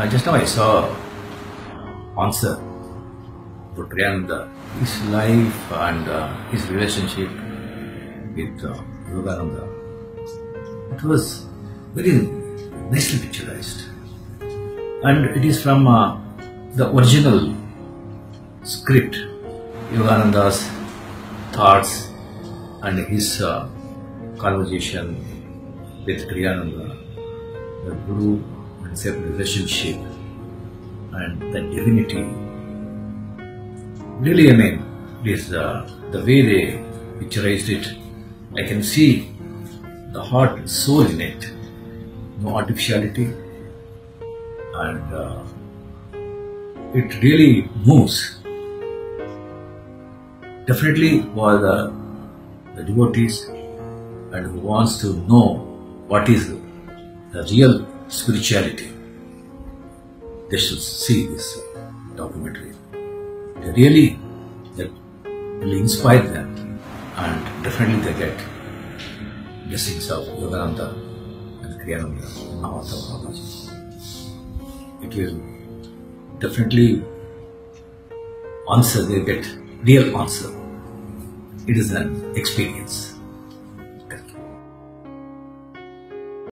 Uh, just now I saw answer to Kriyananda, his life and uh, his relationship with uh, Yogananda. It was very nicely picturized. And it is from uh, the original script, Yogananda's thoughts and his uh, conversation with Kriyananda, the Guru Disciple relationship and the divinity. Really, I mean, it is uh, the way they picturized it. I can see the heart and soul in it, no artificiality, and uh, it really moves. Definitely for the, the devotees and who wants to know what is the real spirituality, they should see this documentary. They really that will inspire them and definitely they get blessings of Yogananda and Kriyananda. It will definitely answer, they get real answer. It is an experience.